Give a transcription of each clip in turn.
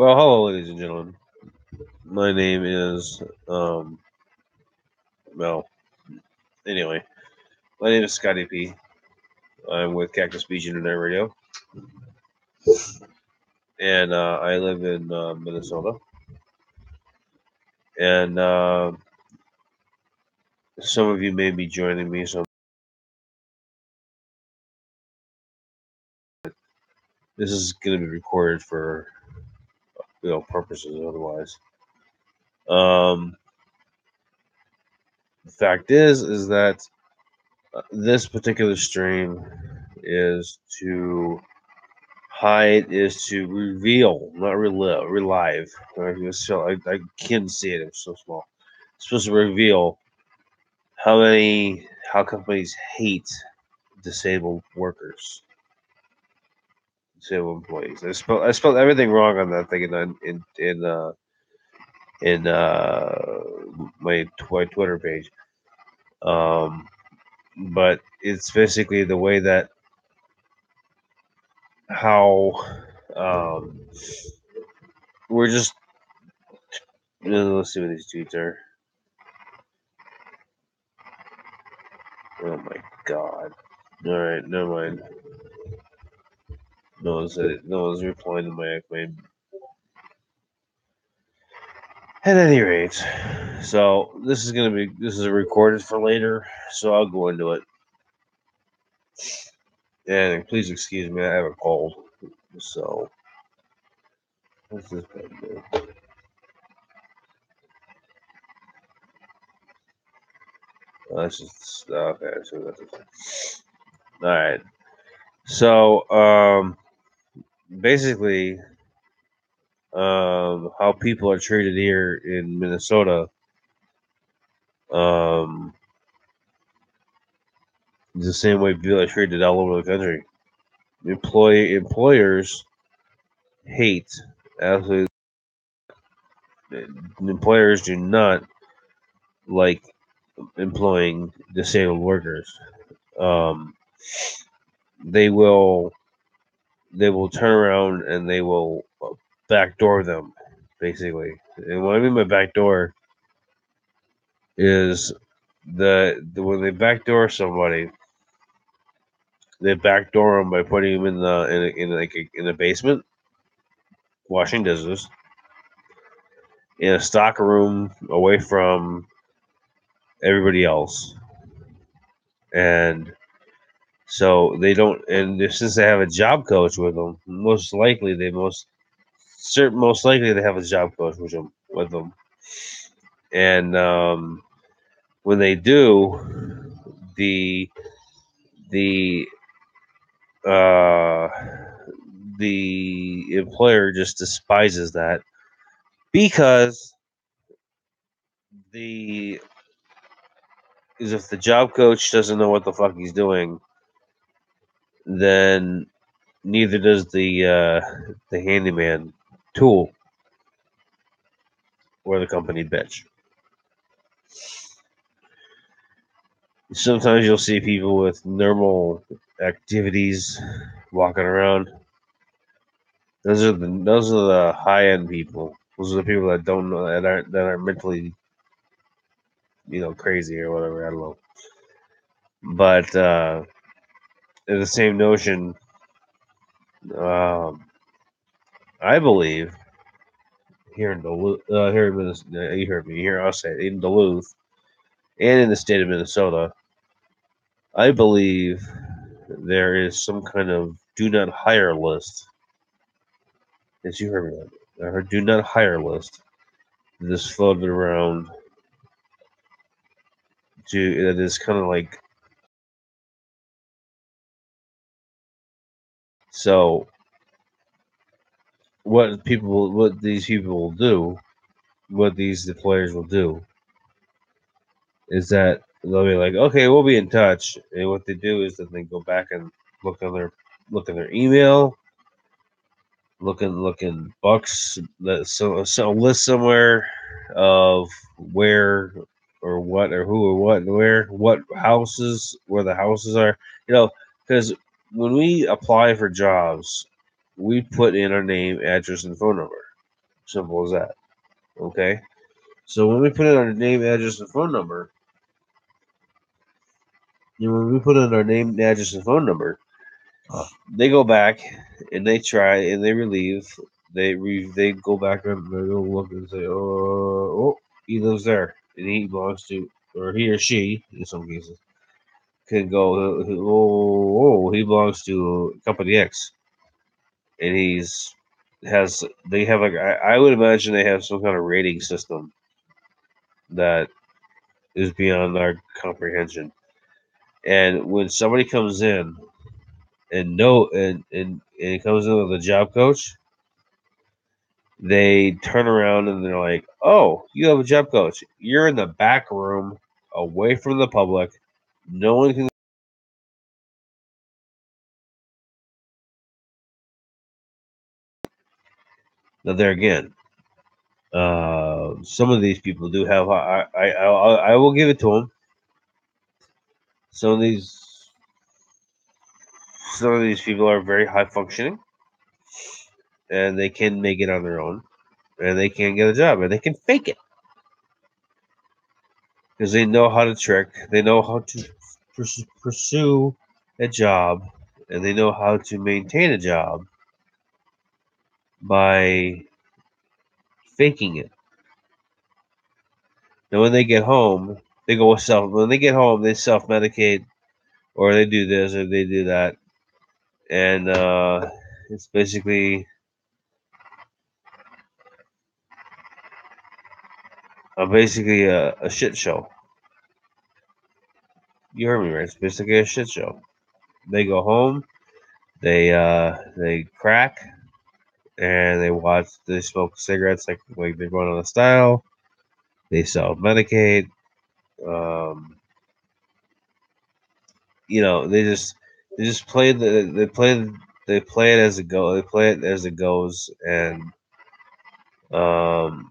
Well, hello, ladies and gentlemen. My name is, um, well, anyway, my name is Scotty P. I'm with Cactus Beach Internet Radio. And uh, I live in uh, Minnesota. And uh, some of you may be joining me. So this is going to be recorded for you know purposes otherwise. Um, the fact is, is that uh, this particular stream is to hide, is to reveal, not relive, relive. I, I can't see it; it's so small. It's supposed to reveal how many, how companies hate disabled workers disabled employees. I spelled I spelled everything wrong on that thing in in in uh, in uh, my my Twitter page. Um, but it's basically the way that how um, we're just let's see what these tweets are. Oh my god! All right, never mind. No one's no one's replying to my my. At any rate, so this is gonna be this is recorded for later, so I'll go into it. And please excuse me, I have a cold, so what's this bed do? That's just okay. So that's all right. So um, basically um, how people are treated here in Minnesota. Um, the same way people are treated all over the country. Employee employers hate absolutely. Employers do not like employing disabled workers. Um, they will they will turn around and they will uh, backdoor them, basically. And what I mean by backdoor is the, the when they backdoor somebody, they backdoor them by putting them in the in, a, in like a, in a basement, washing dishes, in a stock room away from everybody else, and so they don't. And since they have a job coach with them, most likely they most certain most likely they have a job coach with them with them. And um, when they do, the the uh, the employer just despises that because the is if the job coach doesn't know what the fuck he's doing, then neither does the uh, the handyman tool or the company bitch. Sometimes you'll see people with normal activities walking around. Those are the those are the high end people. Those are the people that don't know that aren't that are mentally, you know, crazy or whatever. I don't know. But uh, the same notion, um, I believe here in Duluth, uh, here in Minnesota, you heard me here. I'll say it, in Duluth, and in the state of Minnesota, I believe there is some kind of do not hire list. As you heard me, I heard do not hire list this floated around. To that is kind of like so what people what these people will do, what these employers will do, is that they'll be like, okay, we'll be in touch, and what they do is that they go back and look on their look in their email, looking looking books that so so list somewhere of where or what or who or what and where what houses where the houses are, you know, because when we apply for jobs we put in our name, address, and phone number. Simple as that. Okay. So when we put in our name, address, and phone number, know, when we put in our name, address, and phone number, they go back and they try and they relieve. They re, they go back and they go look and say, oh, oh, he lives there and he belongs to, or he or she, in some cases, can go, oh, oh he belongs to company X, and he's has they have like I, would imagine they have some kind of rating system that is beyond our comprehension. And when somebody comes in and no and and, and comes in with a job coach, they turn around and they're like, "Oh, you have a job coach. You're in the back room, away from the public. No one can." Now there again, uh, some of these people do have. I I I, I will give it to them. Some of these some of these people are very high functioning and they can make it on their own and they can get a job and they can fake it because they know how to trick they know how to pursue a job and they know how to maintain a job by faking it. Now when they get home they go self when they get home they self-medicate or they do this or they do that and uh, it's basically uh, basically a, a shit show. You heard me right. It's basically a shit show. They go home, they uh, they crack, and they watch. They smoke cigarettes like like they're going on a style. They sell Medicaid. Um, you know, they just they just play the they play they play it as it go. They play it as it goes, and um,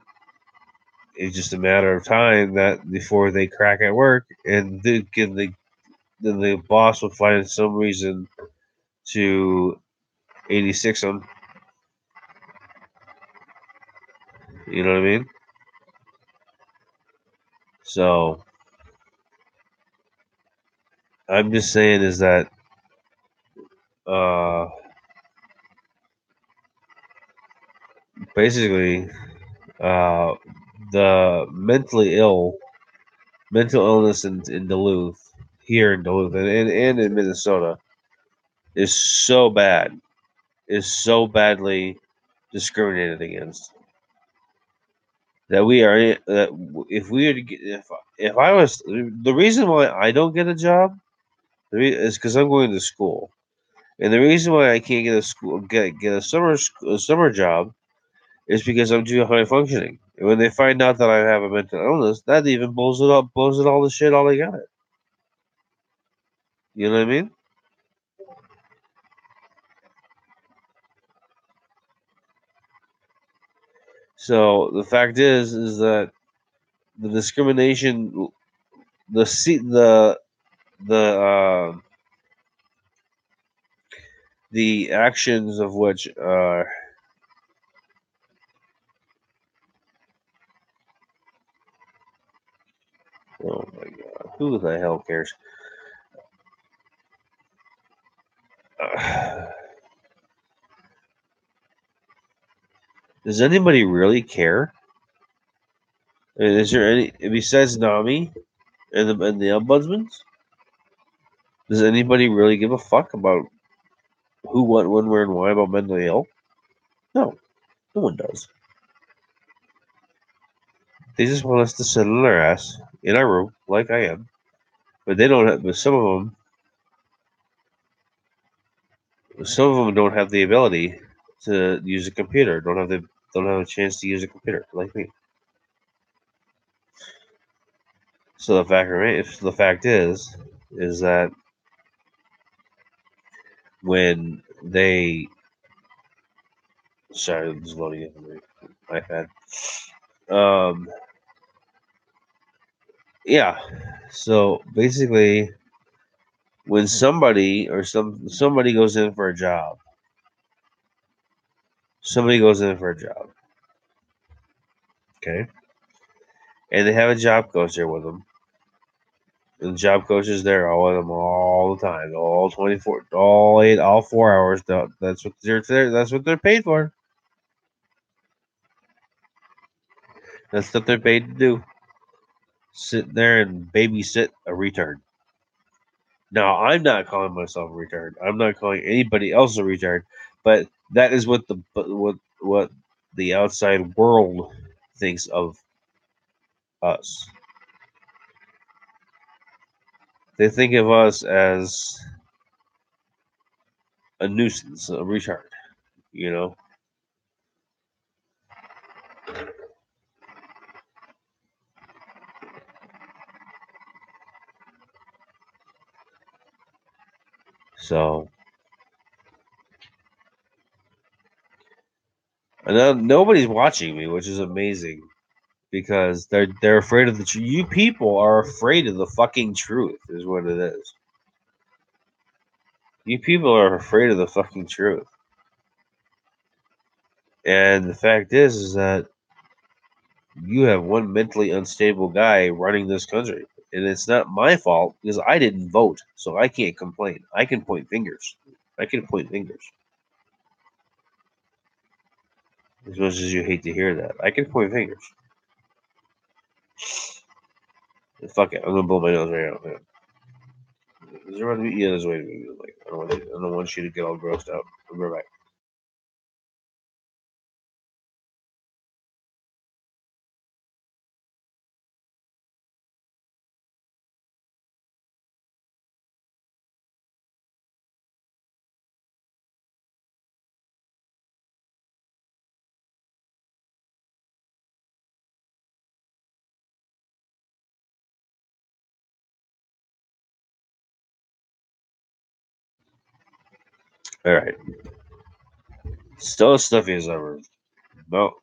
it's just a matter of time that before they crack at work, and the the then the boss will find some reason to 86 them. You know what I mean? So I'm just saying is that uh, basically uh, the mentally ill, mental illness in, in Duluth, here in Duluth and, and, and in Minnesota, is so bad, is so badly discriminated against that we are that if we were get if if I was the reason why I don't get a job is because I'm going to school, and the reason why I can't get a school get get a summer a summer job is because I'm too high functioning. And when they find out that I have a mental illness, that even blows it up, blows it all the shit all they got. You know what I mean? So the fact is, is that the discrimination, the the the uh, the actions of which are. Oh my god, who the hell cares? Does anybody really care? Is there any besides Nami and the and the ombudsman? Does anybody really give a fuck about who, what, when, where, and why about mentally ill? No, no one does. They just want us to sit on our ass in our room, like I am, but they don't have. But some of them, some of them don't have the ability to use a computer. Don't have the don't have a chance to use a computer like me. So the fact remains, the fact is, is that when they sorry, I'm just loading on my iPad. Um, yeah. So basically, when hmm. somebody or some somebody goes in for a job, somebody goes in for a job, Okay. And they have a job coach there with them. And the job coach is there all with them all the time, all twenty four, all eight, all four hours. That's what they're there. That's what they're paid for. That's what they're paid to do. Sit there and babysit a retard. Now, I'm not calling myself a retard. I'm not calling anybody else a retard, but that is what the what what the outside world thinks of us. They think of us as a nuisance, a retard, you know. So, and nobody's watching me, which is amazing because they're they're afraid of the truth. You people are afraid of the fucking truth, is what it is. You people are afraid of the fucking truth. And the fact is, is that you have one mentally unstable guy running this country. And it's not my fault because I didn't vote. So I can't complain. I can point fingers. I can point fingers. As much as you hate to hear that, I can point fingers. Fuck it, I'm gonna blow my nose right out. Man. Is there one? Yeah, there's a way to be like. I don't want I don't want you to get all grossed out. I'll be right back. All right. Still as stuffy as ever. No.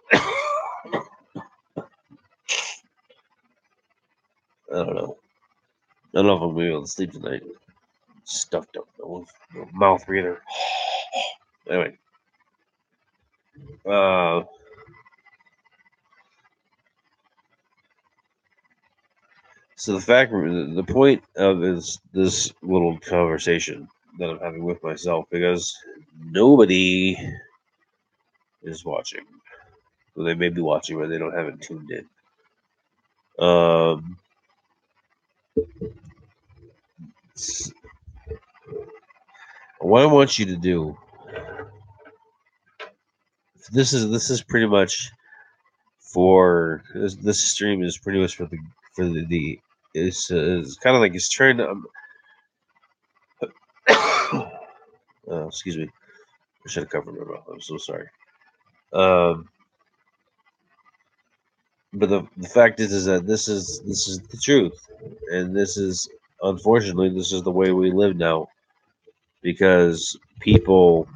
I don't know. I don't know if I'm be able to sleep tonight. Stuffed up, no mouth breather. anyway, uh, so the fact, the point of is this little conversation that I'm having with myself because nobody is watching. Well, they may be watching, but they don't have it tuned in. Um, what I want you to do this is this is pretty much for this, this stream is pretty much for the for the, the it's, uh, it's kind of like it's trying to um, uh, excuse me. I should have covered my mouth. I'm so sorry. Um but the, the fact is is that this is this is the truth. And this is unfortunately this is the way we live now because people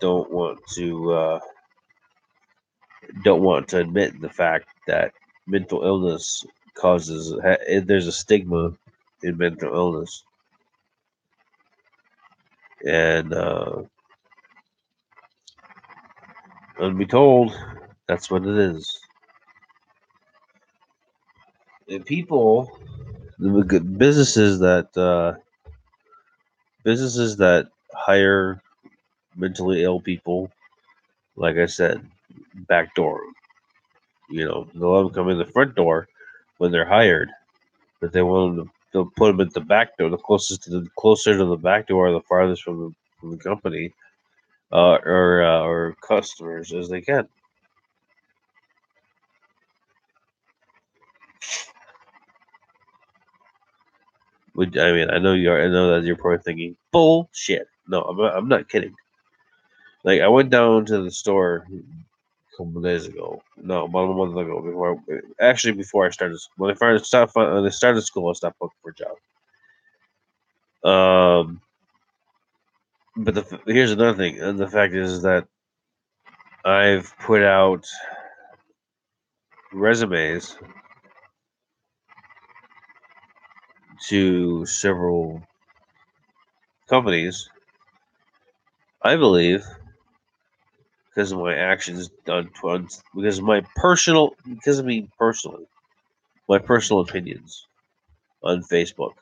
don't want to uh, don't want to admit the fact that mental illness causes there's a stigma in mental illness. And uh, and be told that's what it is. And people the businesses that uh, businesses that hire mentally ill people like i said back door. You know they'll let them come in the front door when they're hired but they want them to they'll put them at the back door the closest to the closer to the back door the farthest from the, from the company uh, or uh, or customers as they can Would I mean I know you are I know that you're probably thinking bullshit. No, I'm not, I'm not kidding. Like I went down to the store a couple days ago. No, about a month ago. Before actually before I started when I started when I started school, I stopped looking for a job. Um, but the here's another thing, and the fact is that I've put out resumes to several companies, I believe, because of my actions towards, because of my personal, because of me personally, my personal opinions on Facebook.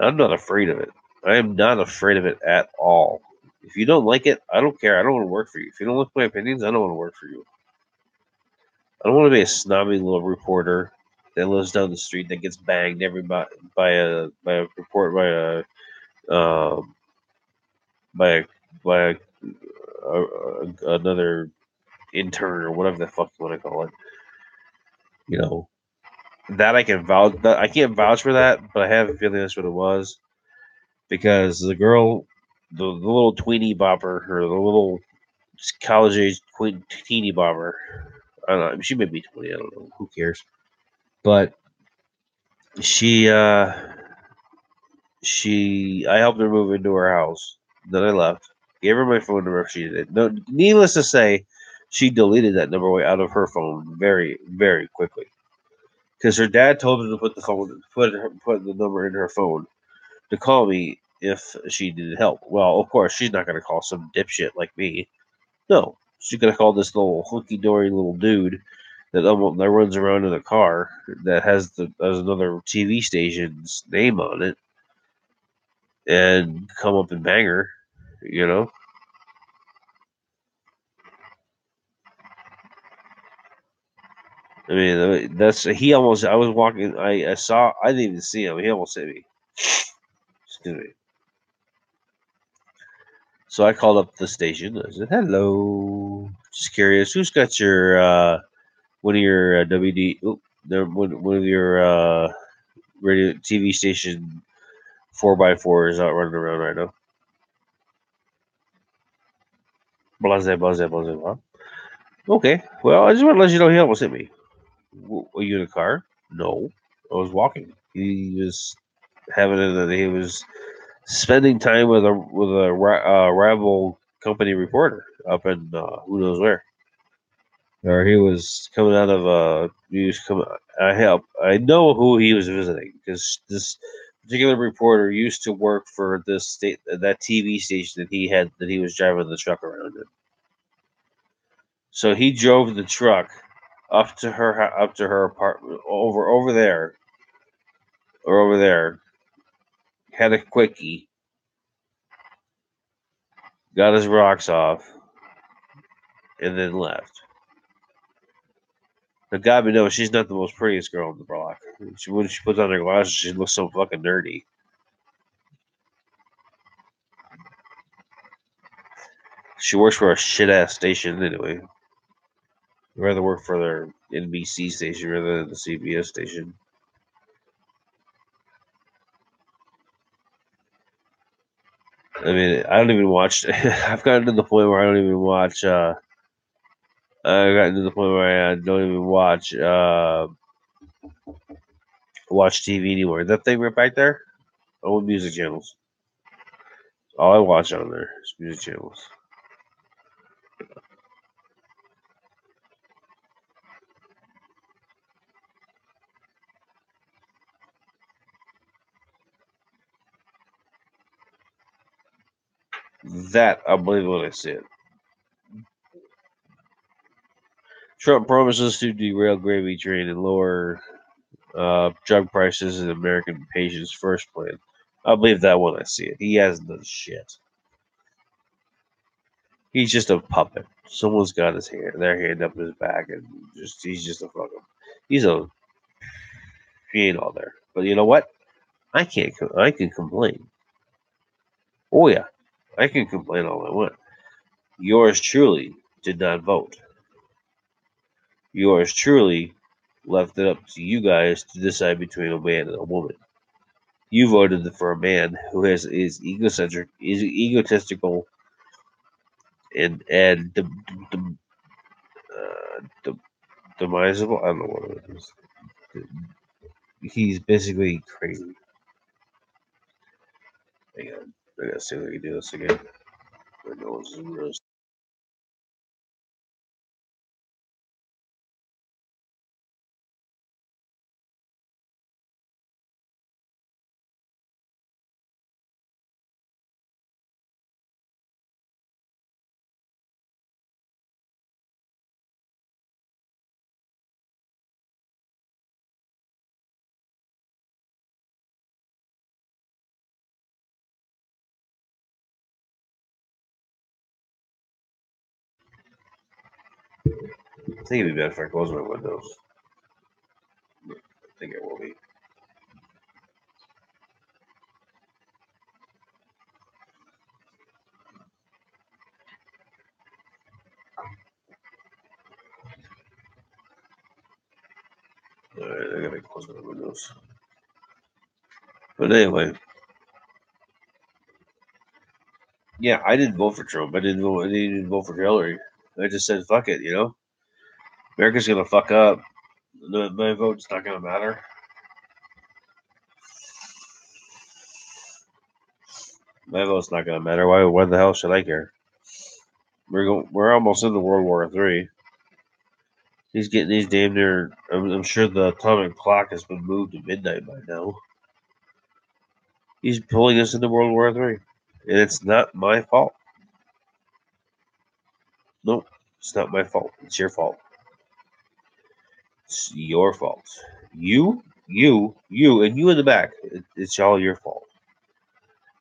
I'm not afraid of it. I am not afraid of it at all. If you don't like it, I don't care. I don't want to work for you. If you don't like my opinions, I don't want to work for you. I don't want to be a snobby little reporter that lives down the street that gets banged every by, by a by a report by a um, by a, by a, a, a, another intern or whatever the fuck you want to call it. You know that I can vouch. I can't vouch for that, but I have a feeling that's what it was because the girl, the, the little tweeny bopper or the little college age teeny bopper. I don't know. She may be twenty. I don't know. Who cares? But she uh she I helped her move into her house. Then I left. Gave her my phone number. She did. No, needless to say, she deleted that number out of her phone very, very quickly. Because her dad told her to put the phone, put her, put the number in her phone to call me if she needed help. Well, of course, she's not gonna call some dipshit like me. No, she's gonna call this little hunky dory little dude that almost that runs around in a car that has the has another TV station's name on it and come up and bang her, you know. I mean, that's he almost. I was walking. I, I saw. I didn't even see him. He almost hit me. Excuse me. So I called up the station. I said, "Hello, just curious. Who's got your uh, one of your uh, WD? Oh, one, one of your uh, radio TV station four x four is out running around right now." Blase, blase, blase, blah. Okay. Well, I just want to let you know he almost hit me. Were you in a car? No, I was walking. He was having it. He was spending time with a with a uh, rival company reporter up in uh, who knows where. Or he was coming out of uh he was coming. I help. I know who he was visiting because this particular reporter used to work for this state that TV station that he had that he was driving the truck around in. So he drove the truck up to her up to her apartment over over there or over there had a quickie got his rocks off and then left now god we know she's not the most prettiest girl on the block she when she puts on her glasses she looks so fucking nerdy she works for a shit ass station anyway I'd rather work for their NBC station rather than the CBS station. I mean, I don't even watch. I've gotten to the point where I don't even watch. Uh, I've gotten to the point where I don't even watch uh, watch TV anymore. That thing right back there, old music channels. All I watch on there is music channels. That I believe when I it. Trump promises to derail gravy train and lower uh, drug prices in American patients' first plan. I believe that when I see it. He hasn't done shit. He's just a puppet. Someone's got his hand, their hand up his back, and just he's just a fucking. He's a. He ain't all there. But you know what? I can't. I can complain. Oh yeah, I can complain all I want. Yours truly did not vote. Yours truly left it up to you guys to decide between a man and a woman. You voted for a man who has is egocentric, is egotistical, and and the the uh, the demisable. I don't know what it is. He's basically crazy. Hang on, I gotta see if we can do this again. I know is think it'd be better if I close my windows. I think it will be. Alright, I gotta close my windows. But anyway. Yeah, I didn't vote for Trump. I didn't vote I didn't vote for Hillary. I just said fuck it, you know? America's gonna fuck up. My vote's not gonna matter. My vote's not gonna matter. Why? Why the hell should I care? We're go, We're almost into World War Three. He's getting these damn near. I'm, I'm, sure the atomic clock has been moved to midnight by now. He's pulling us into World War Three, and it's not my fault. Nope, it's not my fault. It's your fault. It's your fault. You, you, you, and you in the back. It's all your fault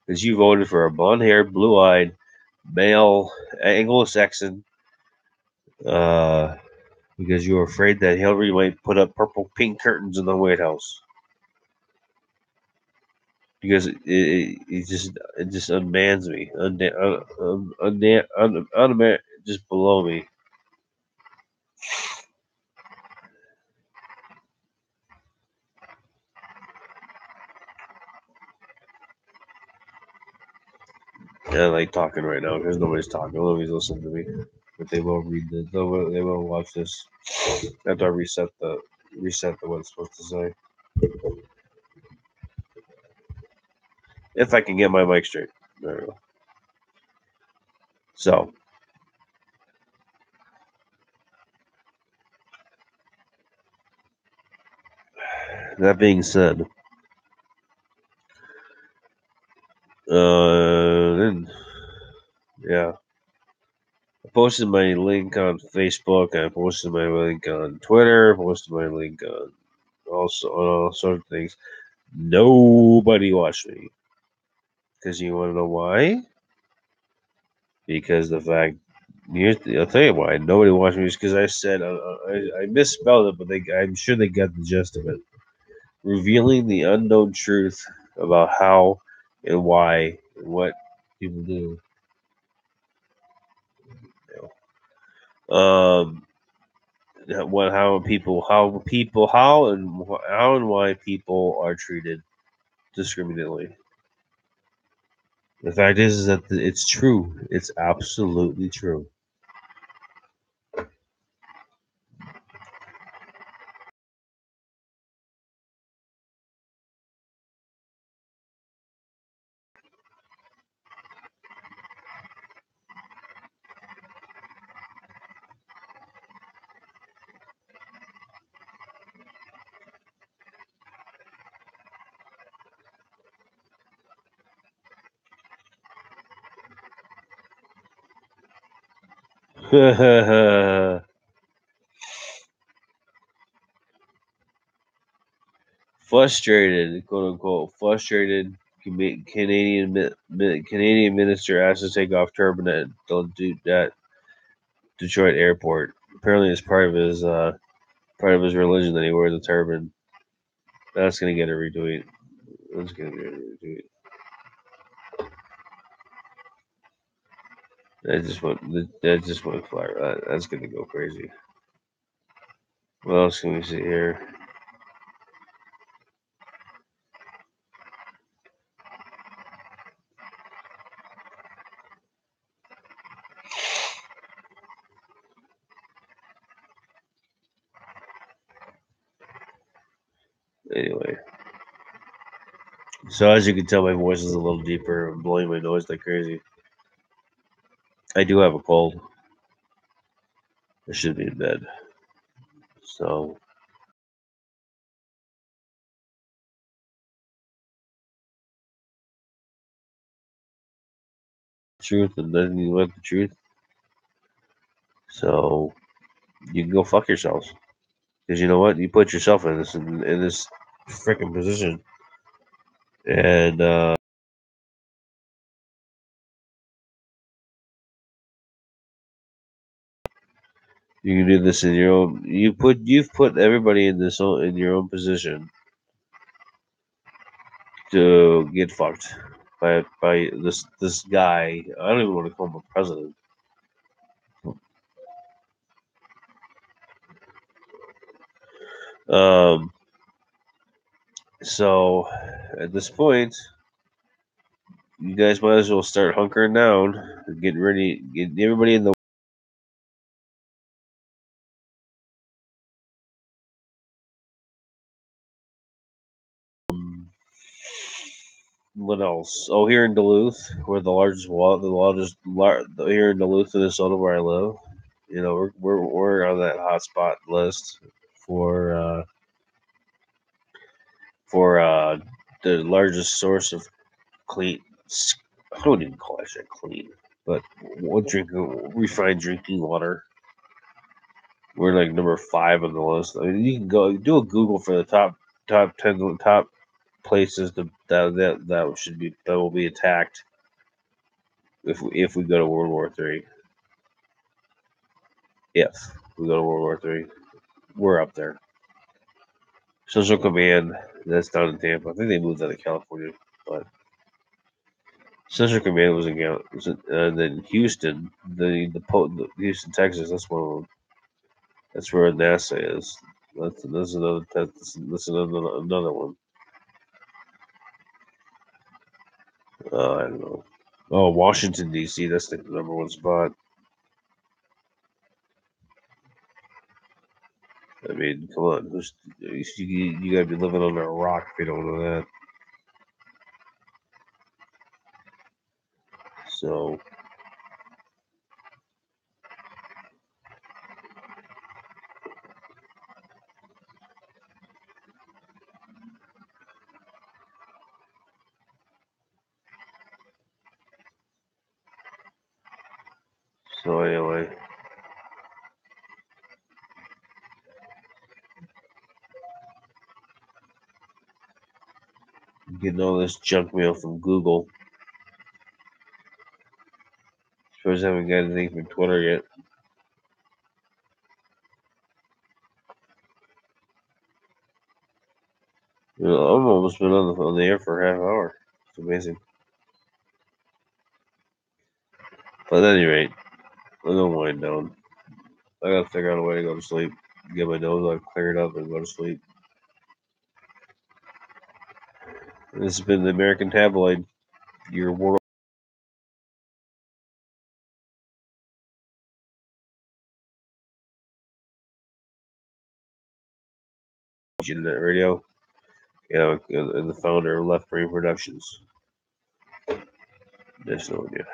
because you voted for a blonde-haired, blue-eyed, male Anglo-Saxon. Uh, because you were afraid that Hillary might put up purple pink curtains in the White House. Because it, it, it just it just unmans me, unda, un, un, un, un, just below me. I like talking right now because nobody's talking. Nobody's listening to me. But they will read this. They will, they will watch this. After I reset the reset the what it's supposed to say. If I can get my mic straight. There we go. So that being said, uh, then yeah, I posted my link on Facebook. I posted my link on Twitter. I posted my link on also on all sorts of things. Nobody watched me. Because you want to know why? Because the fact, I'll tell you why. Nobody watched me because I said uh, I, I misspelled it, but they, I'm sure they got the gist of it. Revealing the unknown truth about how and why and what people do. Um, what how people how people how and how and why people are treated discriminately. The fact is, is that it's true. It's absolutely true. frustrated, quote unquote, frustrated Canadian Canadian minister asked to take off turban at that Detroit airport. Apparently, it's part of his uh, part of his religion that he wears a turban. That's gonna get a retweet. That's gonna get a retweet. That just went. That just went flat. That, that's gonna go crazy. What else can we see here? Anyway. So as you can tell, my voice is a little deeper. I'm blowing my nose like crazy. I do have a cold. I should be in bed. So truth and then you want the truth. So you can go fuck yourselves. Because you know what? You put yourself in this in, in this freaking position. And uh You can do this in your own. You put you've put everybody in this own, in your own position to get fucked by by this this guy. I don't even want to call him a president. Um. So, at this point, you guys might as well start hunkering down, getting ready, get everybody in the. What else? Oh, here in Duluth, we're the largest wall, the largest lar- here in Duluth, Minnesota, where I live. You know, we're we're, we're on that hotspot list for uh, for uh, the largest source of clean. I don't even call that clean, but what drinking refined drinking water. We're like number five on the list. I mean, you can go do a Google for the top top ten top places to, that that that should be that will be attacked if we, if we go to World War Three. If we go to World War Three, we're up there. Central Command, that's down in Tampa. I think they moved out of California, but Central Command was in was in- and then Houston, the the Houston, Texas. That's one of them. That's where NASA is. That's that's another that's, that's another another one. Uh, I don't know. Oh, Washington D.C. That's the number one spot. I mean, come on, who's, you, you gotta be living under a rock if you don't know that. So, anyway, getting all this junk mail from Google. Suppose I haven't got anything from Twitter yet. You know, I'm almost been on the, on the air for a half hour. It's amazing. But at any rate, I'm gonna wind down. I gotta figure out a way to go to sleep. Get my nose all cleared up and go to sleep. This has been the American Tabloid, your world internet radio. You know, and the founder of Left Brain Productions. There's no idea.